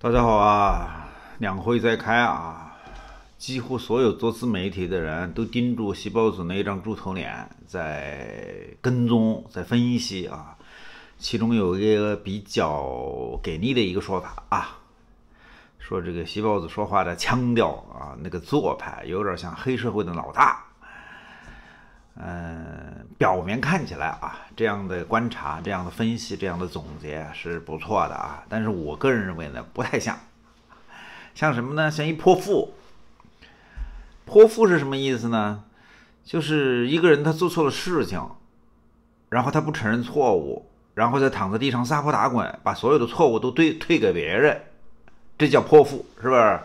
大家好啊，两会在开啊，几乎所有做自媒体的人都盯住细胞子那一张猪头脸在跟踪、在分析啊。其中有一个比较给力的一个说法啊，说这个细胞子说话的腔调啊，那个做派有点像黑社会的老大。嗯，表面看起来啊，这样的观察、这样的分析、这样的总结是不错的啊。但是我个人认为呢，不太像。像什么呢？像一泼妇。泼妇是什么意思呢？就是一个人他做错了事情，然后他不承认错误，然后再躺在地上撒泼打滚，把所有的错误都推推给别人，这叫泼妇，是不是？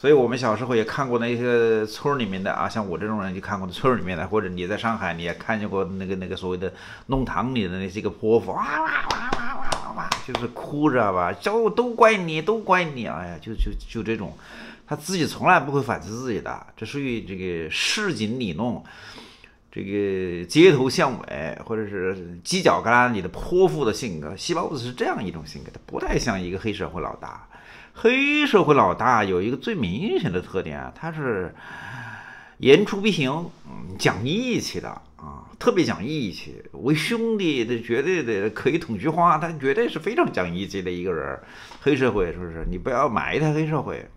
所以我们小时候也看过那些村里面的啊，像我这种人就看过村里面的，或者你在上海你也看见过那个那个所谓的弄堂里的那些个泼妇，哇哇哇哇哇哇，就是哭知道吧，就都怪你，都怪你，哎呀，就就就这种，他自己从来不会反思自己的，这属于这个市井里弄，这个街头巷尾或者是犄角旮旯里的泼妇的性格，细胞子是这样一种性格，他不太像一个黑社会老大。黑社会老大有一个最明显的特点啊，他是言出必行，讲义气的啊，特别讲义气，为兄弟的绝对的可以捅菊花，他绝对是非常讲义气的一个人。黑社会是不是？你不要埋汰黑社会。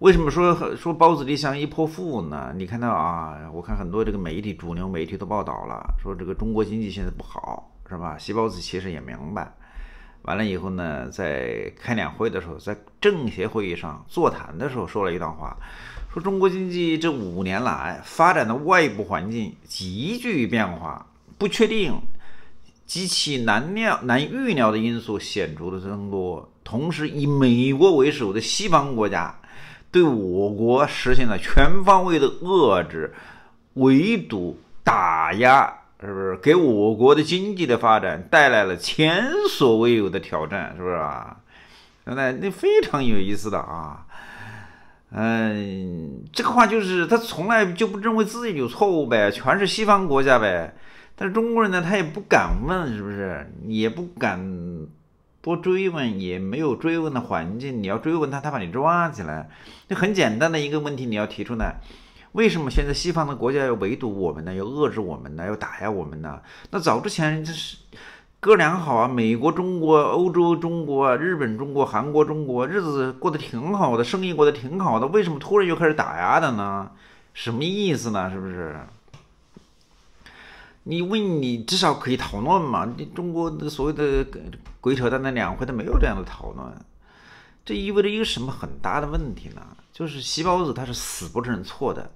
为什么说说包子里像一泼妇呢？你看到啊，我看很多这个媒体主流媒体都报道了，说这个中国经济现在不好，是吧？细包子其实也明白。完了以后呢，在开两会的时候，在政协会议上座谈的时候，说了一段话，说中国经济这五年来发展的外部环境急剧变化，不确定极其难料、难预料的因素显著的增多，同时以美国为首的西方国家对我国实现了全方位的遏制、围堵、打压。是不是给我国的经济的发展带来了前所未有的挑战？是不是啊？那那非常有意思的啊。嗯，这个话就是他从来就不认为自己有错误呗，全是西方国家呗。但是中国人呢，他也不敢问，是不是？也不敢多追问，也没有追问的环境。你要追问他，他把你抓起来。就很简单的一个问题，你要提出来。为什么现在西方的国家要围堵我们呢？要遏制我们呢？要打压我们呢？那早之前这是哥俩好啊，美国、中国、欧洲、中国、日本、中国、韩国、中国，日子过得挺好的，生意过得挺好的，为什么突然又开始打压的呢？什么意思呢？是不是？你问你至少可以讨论嘛？你中国的所谓的鬼扯淡的两会，都没有这样的讨论，这意味着一个什么很大的问题呢？就是细胞子，他是死不认错的，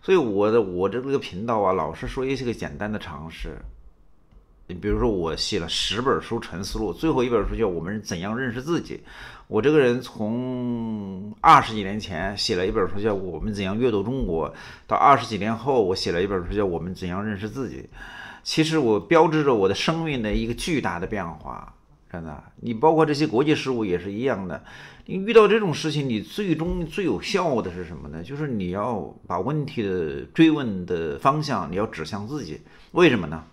所以我的我的这个频道啊，老是说一些个简单的常识。你比如说，我写了十本书《沉思录》，最后一本书叫《我们怎样认识自己》。我这个人从二十几年前写了一本书叫《我们怎样阅读中国》，到二十几年后我写了一本书叫《我们怎样认识自己》。其实我标志着我的生命的一个巨大的变化。真的，你包括这些国际事务也是一样的。你遇到这种事情，你最终最有效的是什么呢？就是你要把问题的追问的方向，你要指向自己。为什么呢？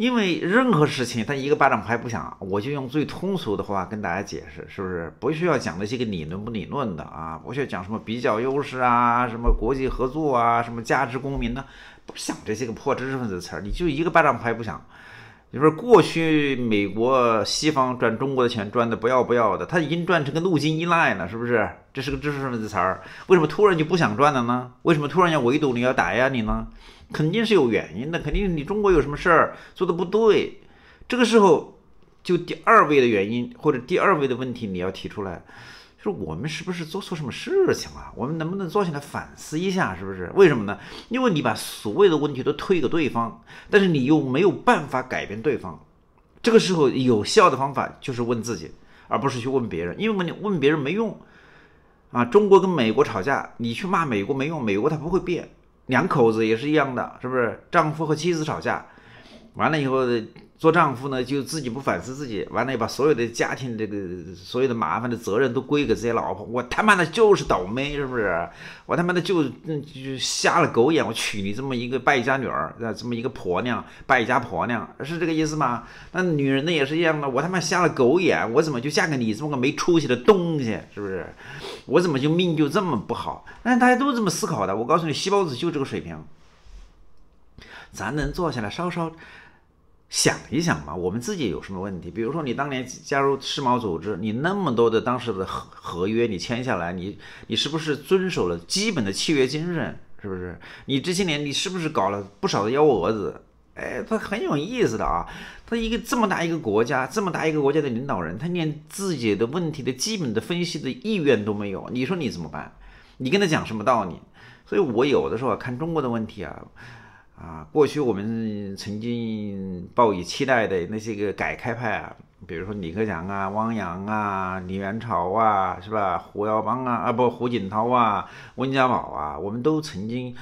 因为任何事情，他一个巴掌拍不响。我就用最通俗的话跟大家解释，是不是？不需要讲那些个理论不理论的啊，不需要讲什么比较优势啊，什么国际合作啊，什么价值公民呢？不想这些个破知识分子词儿，你就一个巴掌拍不响。就是过去美国西方赚中国的钱赚的不要不要的，他已经赚成个路径依赖了，是不是？这是个知识分子词儿，为什么突然就不想赚了呢？为什么突然要围堵你要打压你呢？肯定是有原因的，肯定你中国有什么事儿做的不对。这个时候，就第二位的原因或者第二位的问题你要提出来。说我们是不是做错什么事情了？我们能不能坐下来反思一下？是不是？为什么呢？因为你把所有的问题都推给对方，但是你又没有办法改变对方。这个时候，有效的方法就是问自己，而不是去问别人。因为你问别人没用啊！中国跟美国吵架，你去骂美国没用，美国他不会变。两口子也是一样的，是不是？丈夫和妻子吵架，完了以后做丈夫呢，就自己不反思自己，完了把所有的家庭这个所有的麻烦的责任都归给自己老婆。我他妈的就是倒霉，是不是？我他妈的就就瞎了狗眼，我娶你这么一个败家女儿，这么一个婆娘，败家婆娘，是这个意思吗？那女人呢也是一样的，我他妈瞎了狗眼，我怎么就嫁给你这么个没出息的东西，是不是？我怎么就命就这么不好？那大家都这么思考的。我告诉你，细胞子就这个水平，咱能坐下来稍稍。想一想嘛，我们自己有什么问题？比如说你当年加入世贸组织，你那么多的当时的合合约你签下来，你你是不是遵守了基本的契约精神？是不是？你这些年你是不是搞了不少的幺蛾子？哎，他很有意思的啊，他一个这么大一个国家，这么大一个国家的领导人，他连自己的问题的基本的分析的意愿都没有，你说你怎么办？你跟他讲什么道理？所以我有的时候看中国的问题啊。啊，过去我们曾经抱以期待的那些个改开派啊，比如说李克强啊、汪洋啊、李元朝啊，是吧？胡耀邦啊，啊不，胡锦涛啊、温家宝啊，我们都曾经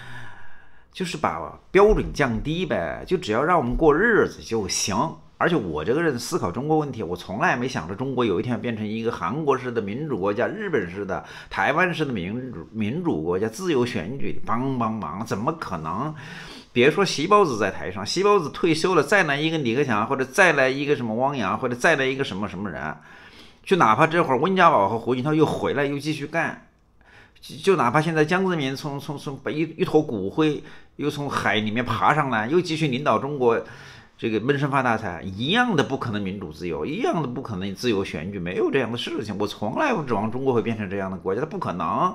就是把标准降低呗，就只要让我们过日子就行。而且我这个人思考中国问题，我从来没想着中国有一天变成一个韩国式的民主国家、日本式的、台湾式的民主民主国家，自由选举，帮帮忙，怎么可能？别说席包子在台上，席包子退休了，再来一个李克强，或者再来一个什么汪洋，或者再来一个什么什么人，就哪怕这会儿温家宝和胡锦涛又回来又继续干，就哪怕现在江泽民从从从把一一坨骨灰又从海里面爬上来，又继续领导中国这个闷声发大财，一样的不可能民主自由，一样的不可能自由选举，没有这样的事情。我从来不指望中国会变成这样的国家，它不可能。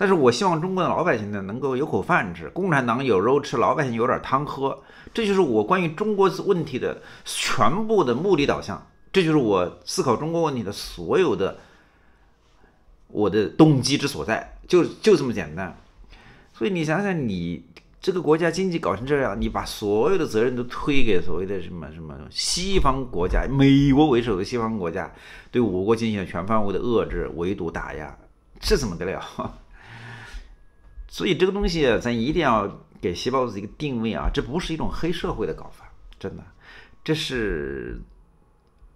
但是我希望中国的老百姓呢能够有口饭吃，共产党有肉吃，老百姓有点汤喝，这就是我关于中国问题的全部的目的导向，这就是我思考中国问题的所有的我的动机之所在，就就这么简单。所以你想想，你这个国家经济搞成这样，你把所有的责任都推给所谓的什么什么西方国家，美国为首的西方国家对我国进行了全方位的遏制、围堵、打压，这怎么得了？所以这个东西，咱一定要给细胞子一个定位啊！这不是一种黑社会的搞法，真的，这是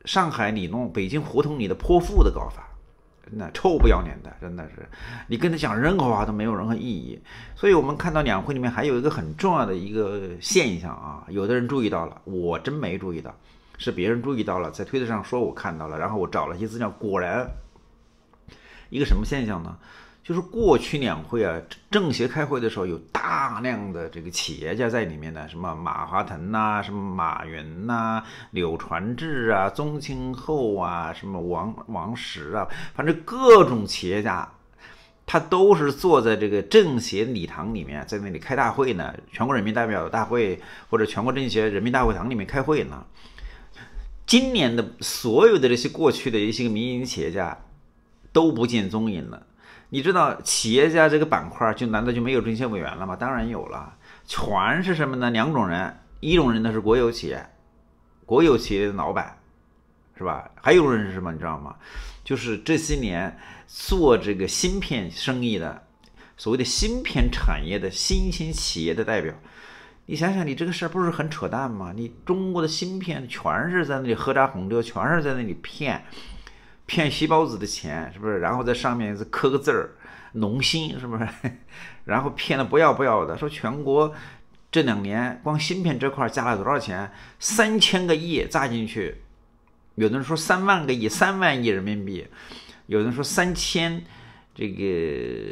上海里弄、北京胡同里的泼妇的搞法，真的臭不要脸的，真的是，你跟他讲任何话都没有任何意义。所以我们看到两会里面还有一个很重要的一个现象啊，有的人注意到了，我真没注意到，是别人注意到了，在推特上说我看到了，然后我找了一些资料，果然一个什么现象呢？就是过去两会啊，政协开会的时候，有大量的这个企业家在里面呢，什么马化腾呐，什么马云呐，柳传志啊，宗庆后啊，什么王王石啊，反正各种企业家，他都是坐在这个政协礼堂里面，在那里开大会呢，全国人民代表大会或者全国政协人民大会堂里面开会呢。今年的所有的这些过去的一些民营企业家都不见踪影了。你知道企业家这个板块就难道就没有政协委员了吗？当然有了，全是什么呢？两种人，一种人呢是国有企业，国有企业的老板，是吧？还有人是什么？你知道吗？就是这些年做这个芯片生意的，所谓的芯片产业的新兴企业的代表。你想想，你这个事儿不是很扯淡吗？你中国的芯片全是在那里喝茶哄酒，全是在那里骗。骗细胞子的钱是不是？然后在上面是刻个字儿，农心是不是？然后骗的不要不要的，说全国这两年光芯片这块加了多少钱？三千个亿砸进去，有的人说三万个亿，三万亿人民币，有人说三千这个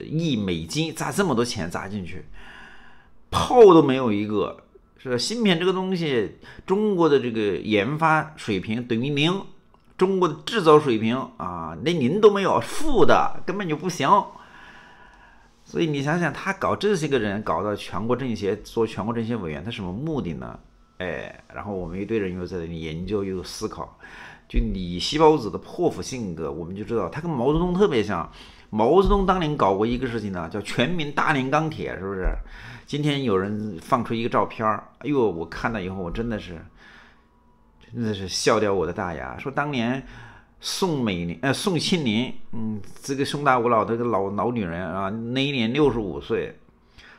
亿美金砸这么多钱砸进去，炮都没有一个，是？芯片这个东西，中国的这个研发水平等于零。中国的制造水平啊，连零都没有，负的根本就不行。所以你想想，他搞这些个人，搞到全国政协做全国政协委员，他什么目的呢？哎，然后我们一堆人又在那里研究又思考，就李细胞子的破釜性格，我们就知道他跟毛泽东特别像。毛泽东当年搞过一个事情呢，叫全民大炼钢铁，是不是？今天有人放出一个照片儿，哎呦，我看到以后我真的是。真的是笑掉我的大牙！说当年宋美龄，呃，宋庆龄，嗯，这个胸大无脑这个老老女人啊，那一年六十五岁，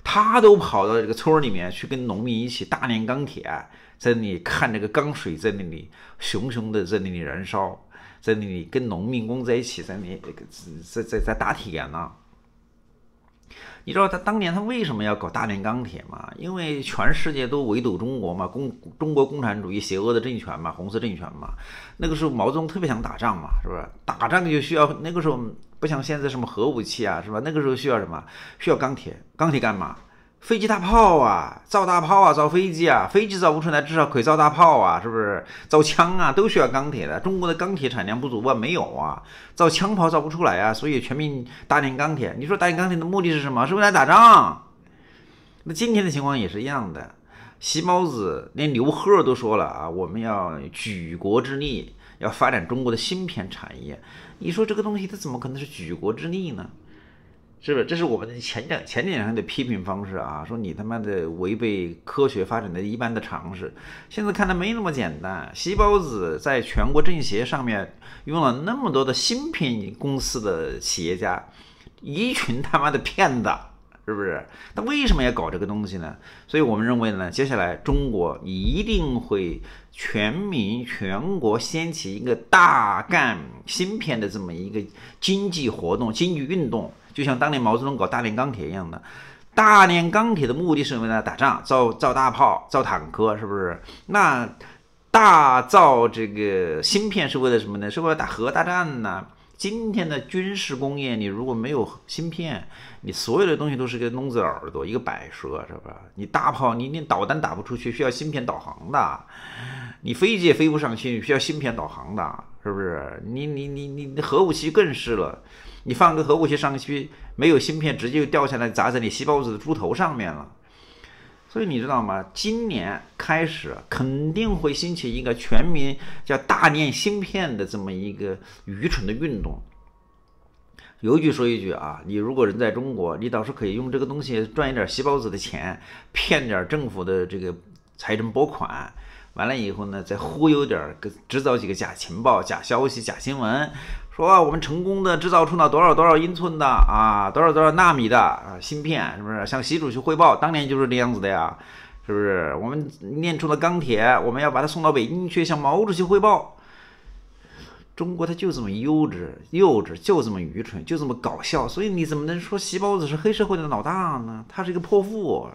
她都跑到这个村里面去跟农民一起大炼钢铁，在那里看这个钢水在那里熊熊的在那里燃烧，在那里跟农民工在一起，在那在在在打铁呢。你知道他当年他为什么要搞大炼钢铁吗？因为全世界都围堵中国嘛，共中国共产主义邪恶的政权嘛，红色政权嘛。那个时候毛泽东特别想打仗嘛，是不是？打仗就需要那个时候不像现在什么核武器啊，是吧？那个时候需要什么？需要钢铁，钢铁干嘛？飞机大炮啊，造大炮啊，造飞机啊，飞机造不出来，至少可以造大炮啊，是不是？造枪啊，都需要钢铁的。中国的钢铁产量不足啊，没有啊，造枪炮造不出来啊，所以全民大炼钢铁。你说大炼钢铁的目的是什么？是为了打仗。那今天的情况也是一样的。习包子连刘贺都说了啊，我们要举国之力，要发展中国的芯片产业。你说这个东西它怎么可能是举国之力呢？是不是？这是我们的前两前两天的批评方式啊！说你他妈的违背科学发展的一般的常识。现在看来没那么简单。细胞子在全国政协上面用了那么多的芯片公司的企业家，一群他妈的骗子，是不是？他为什么要搞这个东西呢？所以我们认为呢，接下来中国一定会全民全国掀起一个大干芯片的这么一个经济活动、经济运动。就像当年毛泽东搞大炼钢铁一样的，大炼钢铁的目的是为了打仗，造造大炮，造坦克，是不是？那大造这个芯片是为了什么呢？是为了打核大战呢？今天的军事工业，你如果没有芯片，你所有的东西都是个聋子耳朵，一个摆设，是吧？你大炮，你连导弹打不出去，需要芯片导航的；你飞机也飞不上去，需要芯片导航的，是不是？你你你你核武器更是了。你放个核武器上去，没有芯片，直接就掉下来砸在你细胞子的猪头上面了。所以你知道吗？今年开始肯定会兴起一个全民叫大炼芯片的这么一个愚蠢的运动。有一句说一句啊，你如果人在中国，你倒是可以用这个东西赚一点细胞子的钱，骗点政府的这个财政拨款，完了以后呢，再忽悠点儿，制造几个假情报、假消息、假新闻。说我们成功的制造出了多少多少英寸的啊，多少多少纳米的啊芯片，是不是？向习主席汇报，当年就是这样子的呀，是不是？我们炼出了钢铁，我们要把它送到北京去，向毛主席汇报。中国它就这么幼稚，幼稚就这么愚蠢，就这么搞笑。所以你怎么能说习包子是黑社会的老大呢？他是一个泼妇，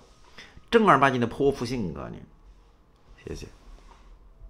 正儿八经的泼妇性格呢。谢谢。